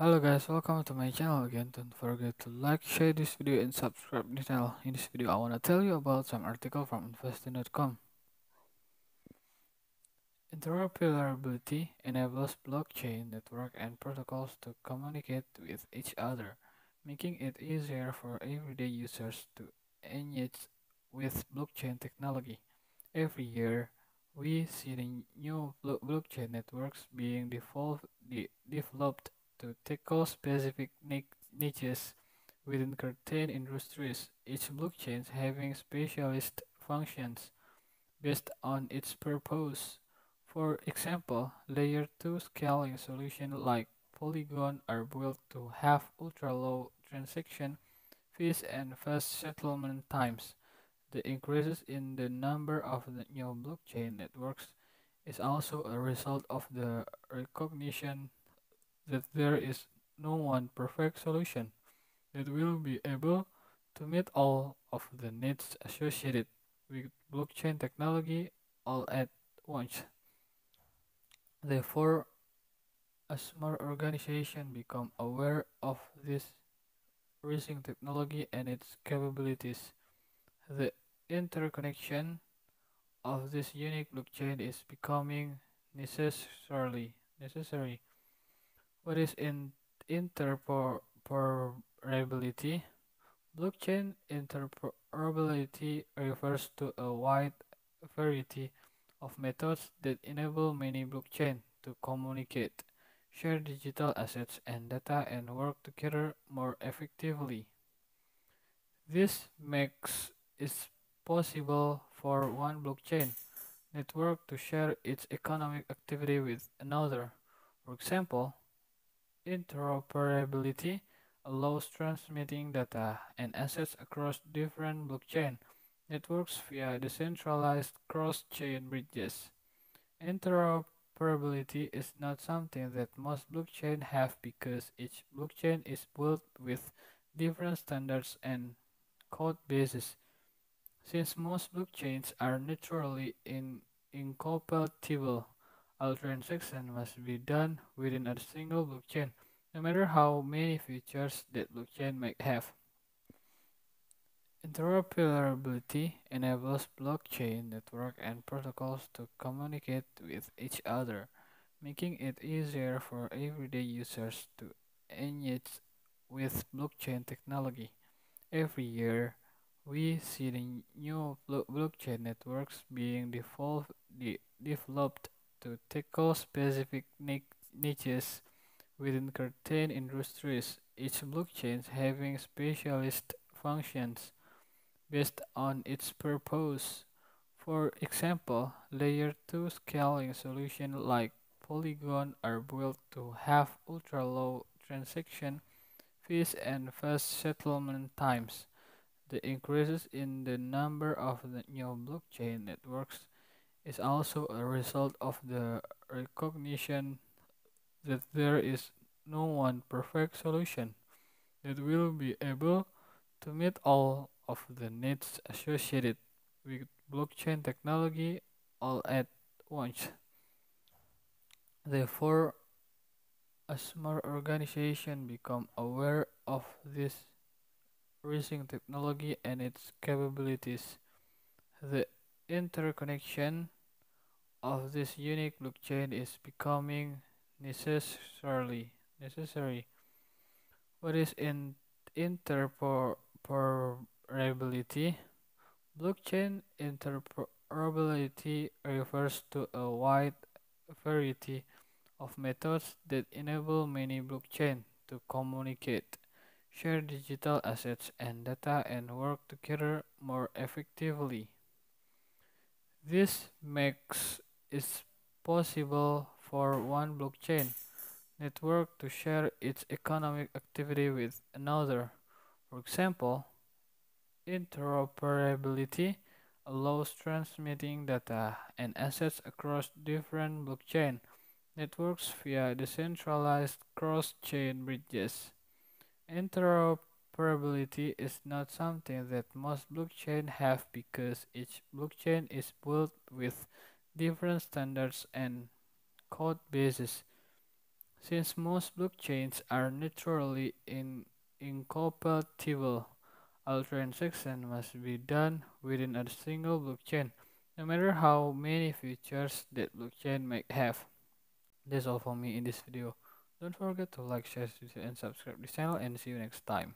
Hello guys, welcome to my channel again. Don't forget to like, share this video and subscribe the channel. In this video, I want to tell you about some article from investing.com. Interoperability enables blockchain network and protocols to communicate with each other, making it easier for everyday users to engage with blockchain technology. Every year, we see the new blockchain networks being developed tackle specific niches within certain industries, each blockchain having specialist functions based on its purpose. For example, layer 2 scaling solutions like Polygon are built to have ultra-low transaction fees and fast settlement times. The increases in the number of the new blockchain networks is also a result of the recognition that there is no one perfect solution that will be able to meet all of the needs associated with blockchain technology all at once. Therefore, as more organizations become aware of this rising technology and its capabilities, the interconnection of this unique blockchain is becoming necessarily necessary. What is in interoperability? Blockchain interoperability refers to a wide variety of methods that enable many blockchains to communicate, share digital assets and data, and work together more effectively. This makes it possible for one blockchain network to share its economic activity with another. For example, Interoperability allows transmitting data and assets across different blockchain networks via decentralized cross-chain bridges. Interoperability is not something that most blockchains have because each blockchain is built with different standards and code bases. Since most blockchains are naturally in incompatible, all transactions must be done within a single blockchain, no matter how many features that blockchain might have. Interoperability enables blockchain network and protocols to communicate with each other, making it easier for everyday users to engage with blockchain technology. Every year, we see the new blockchain networks being developed to tackle specific niches within certain industries, each blockchain having specialist functions based on its purpose. For example, layer 2 scaling solutions like Polygon are built to have ultra-low transaction fees and fast settlement times. The increases in the number of the new blockchain networks is also a result of the recognition that there is no one perfect solution that will be able to meet all of the needs associated with blockchain technology all at once. Therefore, as more organizations become aware of this rising technology and its capabilities, the interconnection of this unique blockchain is becoming necessarily necessary. What is in interoperability? Blockchain interoperability refers to a wide variety of methods that enable many blockchain to communicate, share digital assets and data, and work together more effectively. This makes it possible for one blockchain network to share its economic activity with another. For example, interoperability allows transmitting data and assets across different blockchain networks via decentralized cross-chain bridges. Interoperability Interoperability is not something that most blockchains have because each blockchain is built with different standards and code bases. Since most blockchains are naturally in- incompatible, all transactions must be done within a single blockchain, no matter how many features that blockchain might have. That's all for me in this video. Don't forget to like, share, and subscribe this channel and see you next time.